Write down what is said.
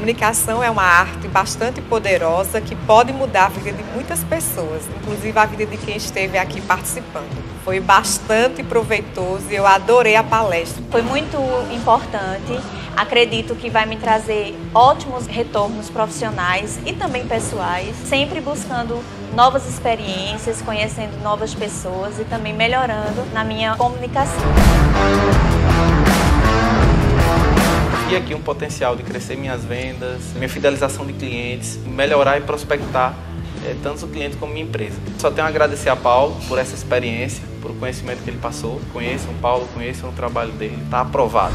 comunicação é uma arte bastante poderosa que pode mudar a vida de muitas pessoas, inclusive a vida de quem esteve aqui participando. Foi bastante proveitoso e eu adorei a palestra. Foi muito importante. Acredito que vai me trazer ótimos retornos profissionais e também pessoais, sempre buscando novas experiências, conhecendo novas pessoas e também melhorando na minha comunicação vi aqui um potencial de crescer minhas vendas, minha fidelização de clientes, melhorar e prospectar é, tanto o cliente como minha empresa. Só tenho a agradecer a Paulo por essa experiência, por o conhecimento que ele passou. Conheçam Paulo, conheçam o trabalho dele, está aprovado.